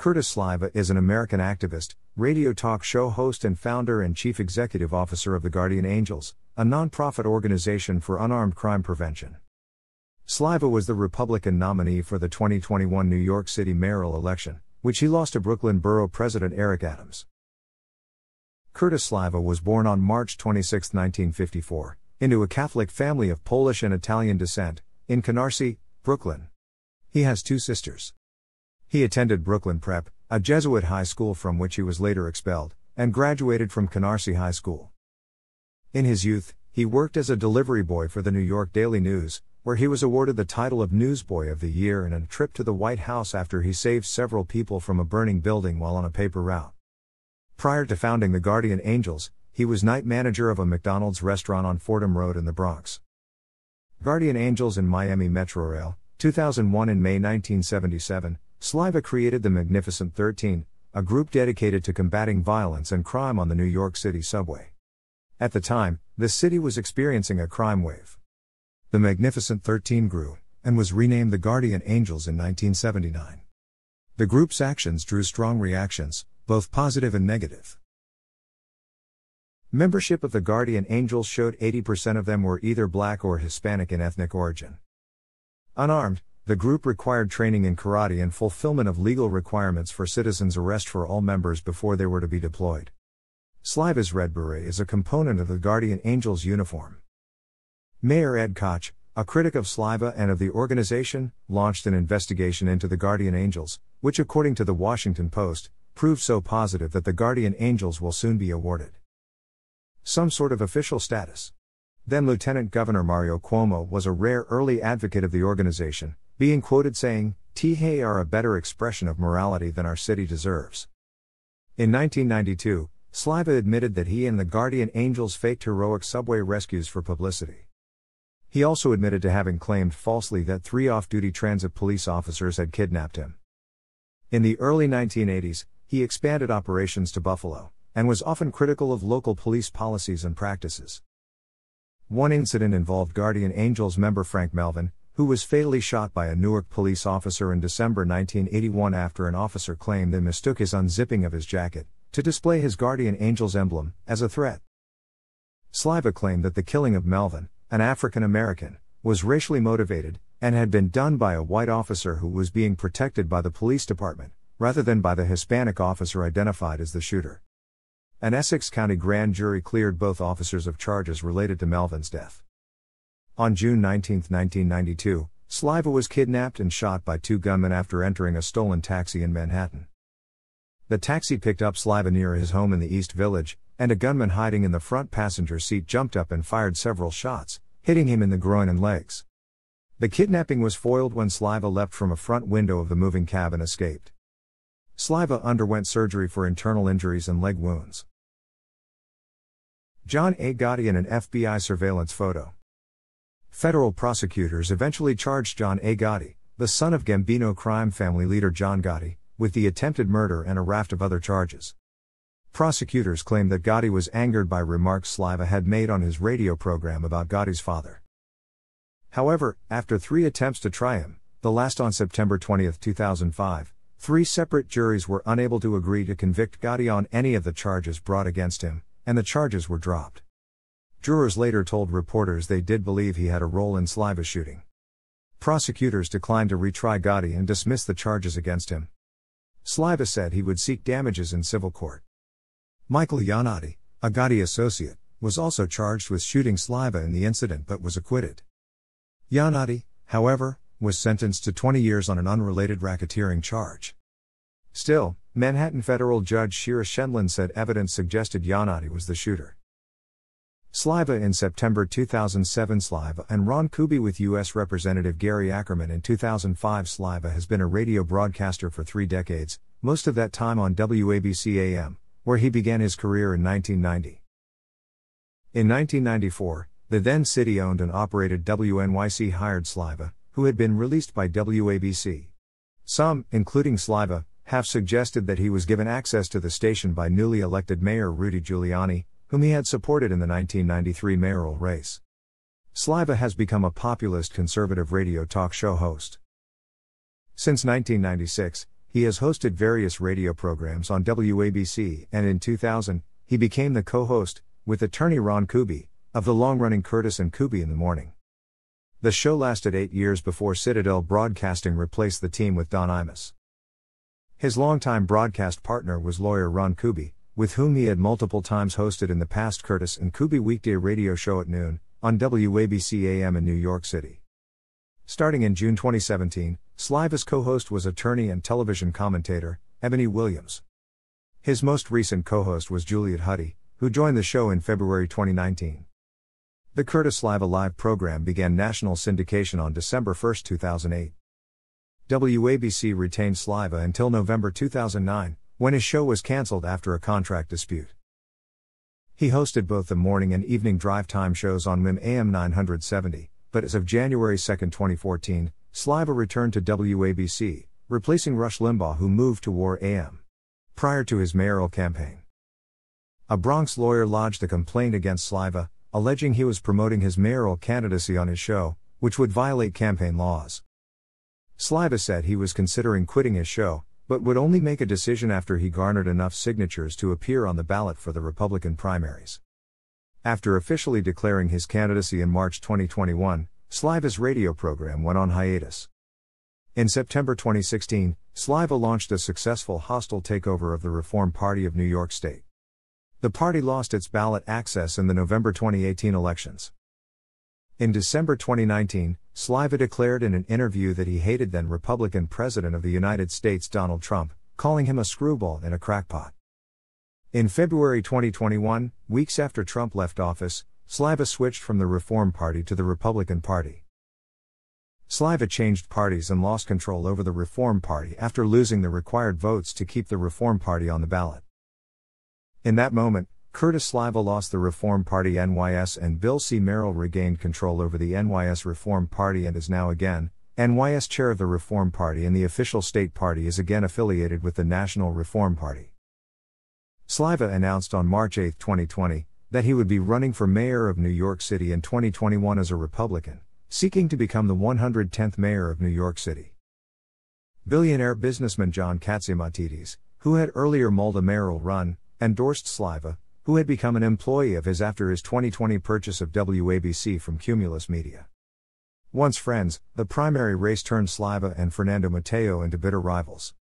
Curtis Sliwa is an American activist, radio talk show host, and founder and chief executive officer of the Guardian Angels, a nonprofit organization for unarmed crime prevention. Sliwa was the Republican nominee for the 2021 New York City mayoral election, which he lost to Brooklyn Borough President Eric Adams. Curtis Sliwa was born on March 26, 1954, into a Catholic family of Polish and Italian descent, in Canarsie, Brooklyn. He has two sisters. He attended Brooklyn Prep, a Jesuit high school from which he was later expelled, and graduated from Canarsie High School. In his youth, he worked as a delivery boy for the New York Daily News, where he was awarded the title of Newsboy of the Year and a trip to the White House after he saved several people from a burning building while on a paper route. Prior to founding the Guardian Angels, he was night manager of a McDonald's restaurant on Fordham Road in the Bronx. Guardian Angels in Miami Metrorail, 2001 in May 1977, Sliwa created the Magnificent 13, a group dedicated to combating violence and crime on the New York City subway. At the time, the city was experiencing a crime wave. The Magnificent 13 grew, and was renamed the Guardian Angels in 1979. The group's actions drew strong reactions, both positive and negative. Membership of the Guardian Angels showed 80% of them were either black or Hispanic in ethnic origin. Unarmed, the group required training in karate and fulfillment of legal requirements for citizens' arrest for all members before they were to be deployed. Sliwa's Red Beret is a component of the Guardian Angels uniform. Mayor Ed Koch, a critic of Sliwa and of the organization, launched an investigation into the Guardian Angels, which, according to the Washington Post, proved so positive that the Guardian Angels will soon be awarded some sort of official status. Then Lieutenant Governor Mario Cuomo was a rare early advocate of the organization, being quoted saying, Tihei are a better expression of morality than our city deserves. In 1992, Sliwa admitted that he and the Guardian Angels faked heroic subway rescues for publicity. He also admitted to having claimed falsely that three off duty transit police officers had kidnapped him. In the early 1980s, he expanded operations to Buffalo, and was often critical of local police policies and practices. One incident involved Guardian Angels member Frank Melvin, who was fatally shot by a Newark police officer in December 1981 after an officer claimed they mistook his unzipping of his jacket to display his Guardian Angels emblem as a threat. Sliwa claimed that the killing of Melvin, an African American, was racially motivated and had been done by a white officer who was being protected by the police department, rather than by the Hispanic officer identified as the shooter. An Essex County grand jury cleared both officers of charges related to Melvin's death. On June 19, 1992, Sliwa was kidnapped and shot by two gunmen after entering a stolen taxi in Manhattan. The taxi picked up Sliwa near his home in the East Village, and a gunman hiding in the front passenger seat jumped up and fired several shots, hitting him in the groin and legs. The kidnapping was foiled when Sliwa left from a front window of the moving cab and escaped. Sliwa underwent surgery for internal injuries and leg wounds. John A. Gotti in an FBI surveillance photo. Federal prosecutors eventually charged John A. Gotti, the son of Gambino crime family leader John Gotti, with the attempted murder and a raft of other charges. Prosecutors claimed that Gotti was angered by remarks Sliwa had made on his radio program about Gotti's father. However, after three attempts to try him, the last on September 20, 2005, three separate juries were unable to agree to convict Gotti on any of the charges brought against him, and the charges were dropped. Jurors later told reporters they did believe he had a role in Sliwa's shooting. Prosecutors declined to retry Gotti and dismissed the charges against him. Sliwa said he would seek damages in civil court. Michael Yannotti, a Gotti associate, was also charged with shooting Sliwa in the incident but was acquitted. Yannotti, however, was sentenced to 20 years on an unrelated racketeering charge. Still, Manhattan federal judge Shira Scheindlin said evidence suggested Yannotti was the shooter. Sliwa in September 2007 Sliwa and Ron Kuby with U.S. Representative Gary Ackerman in 2005 Sliwa has been a radio broadcaster for three decades, most of that time on WABC AM, where he began his career in 1990. In 1994, the then city owned and operated WNYC hired Sliwa, who had been released by WABC. Some, including Sliwa, have suggested that he was given access to the station by newly elected Mayor Rudy Giuliani, whom he had supported in the 1993 mayoral race. Sliwa has become a populist conservative radio talk show host. Since 1996, he has hosted various radio programs on WABC, and in 2000, he became the co host, with attorney Ron Kuby, of the long running Curtis and Kuby in the Morning. The show lasted eight years before Citadel Broadcasting replaced the team with Don Imus. His longtime broadcast partner was lawyer Ron Kuby, with whom he had multiple times hosted in the past Curtis and Kuby weekday radio show at noon, on WABC AM in New York City. Starting in June 2017, Sliwa's co host was attorney and television commentator, Ebony Williams. His most recent co host was Juliet Huddy, who joined the show in February 2019. The Curtis Sliwa Live program began national syndication on December 1, 2008. WABC retained Sliwa until November 2009, when his show was cancelled after a contract dispute. He hosted both the morning and evening drive time shows on WIM AM 970, but as of January 2, 2014, Sliwa returned to WABC, replacing Rush Limbaugh, who moved to WOR AM. Prior to his mayoral campaign, a Bronx lawyer lodged a complaint against Sliwa, alleging he was promoting his mayoral candidacy on his show, which would violate campaign laws. Sliwa said he was considering quitting his show, but would only make a decision after he garnered enough signatures to appear on the ballot for the Republican primaries. After officially declaring his candidacy in March 2021, Sliwa's radio program went on hiatus. In September 2016, Sliwa launched a successful hostile takeover of the Reform Party of New York State. The party lost its ballot access in the November 2018 elections. In December 2019, Sliwa declared in an interview that he hated then Republican President of the United States Donald Trump, calling him a screwball and a crackpot. In February 2021, weeks after Trump left office, Sliwa switched from the Reform Party to the Republican Party. Sliwa changed parties and lost control over the Reform Party after losing the required votes to keep the Reform Party on the ballot. In that moment, Curtis Sliwa lost the Reform Party NYS and Bill C. Merrill regained control over the NYS Reform Party and is now again NYS chair of the Reform Party and the official state party is again affiliated with the National Reform Party. Sliwa announced on March 8, 2020, that he would be running for mayor of New York City in 2021 as a Republican, seeking to become the 110th mayor of New York City. Billionaire businessman John Catsimatidis, who had earlier mulled a mayoral run, endorsed Sliwa, who had become an employee of his after his 2020 purchase of WABC from Cumulus Media. Once friends, the primary race turned Sliwa and Fernando Mateo into bitter rivals.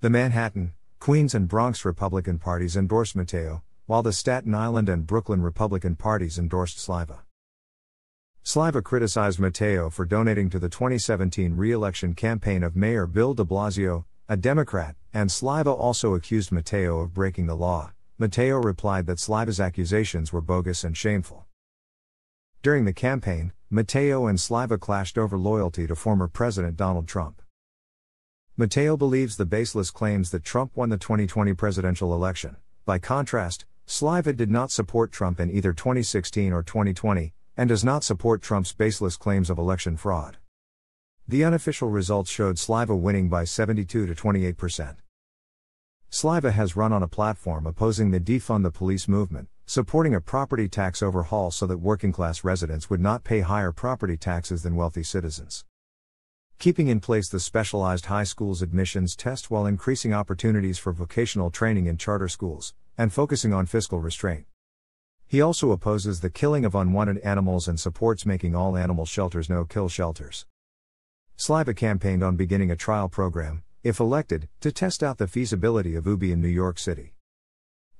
The Manhattan, Queens, and Bronx Republican parties endorsed Mateo, while the Staten Island and Brooklyn Republican parties endorsed Sliwa. Sliwa criticized Mateo for donating to the 2017 re election campaign of Mayor Bill de Blasio, a Democrat, and Sliwa also accused Mateo of breaking the law. Mateo replied that Sliwa's accusations were bogus and shameful. During the campaign, Mateo and Sliwa clashed over loyalty to former President Donald Trump. Mateo believes the baseless claims that Trump won the 2020 presidential election. By contrast, Sliwa did not support Trump in either 2016 or 2020, and does not support Trump's baseless claims of election fraud. The unofficial results showed Sliwa winning by 72 to 28%. Sliwa has run on a platform opposing the defund the police movement, supporting a property tax overhaul so that working class residents would not pay higher property taxes than wealthy citizens. Keeping in place the specialized high schools admissions test while increasing opportunities for vocational training in charter schools, and focusing on fiscal restraint. He also opposes the killing of unwanted animals and supports making all animal shelters no kill shelters. Sliwa campaigned on beginning a trial program, if elected, to test out the feasibility of UBI in New York City.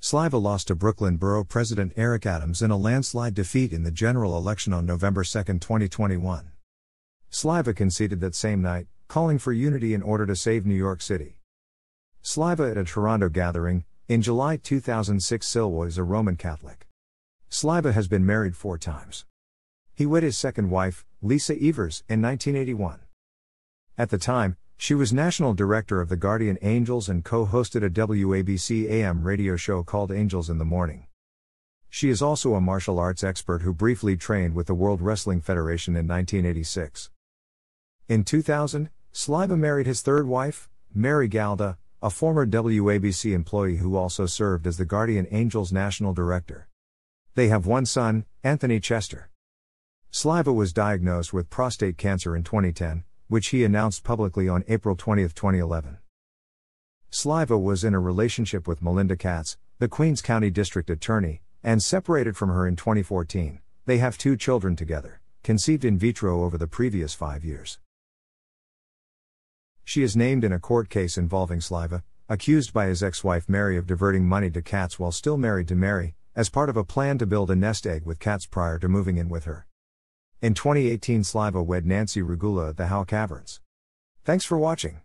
Sliwa lost to Brooklyn Borough President Eric Adams in a landslide defeat in the general election on November 2, 2021. Sliwa conceded that same night, calling for unity in order to save New York City. Sliwa at a Toronto gathering, in July 2006 Sliwa is a Roman Catholic. Sliwa has been married four times. He wed his second wife, Lisa Evers, in 1981. At the time, she was national director of the Guardian Angels and co hosted a WABC AM radio show called Angels in the Morning. She is also a martial arts expert who briefly trained with the World Wrestling Federation in 1986. In 2000, Sliwa married his third wife, Mary Galda, a former WABC employee who also served as the Guardian Angels national director. They have one son, Anthony Chester. Sliva was diagnosed with prostate cancer in 2010, which he announced publicly on April 20, 2011. Sliwa was in a relationship with Melinda Katz, the Queens County District Attorney, and separated from her in 2014. They have two children together, conceived in vitro over the previous five years. She is named in a court case involving Sliwa, accused by his ex wife Mary of diverting money to Katz while still married to Mary, as part of a plan to build a nest egg with Katz prior to moving in with her. In 2018, Sliwa wed Nancy Regula at the Howe Caverns. Thanks for watching.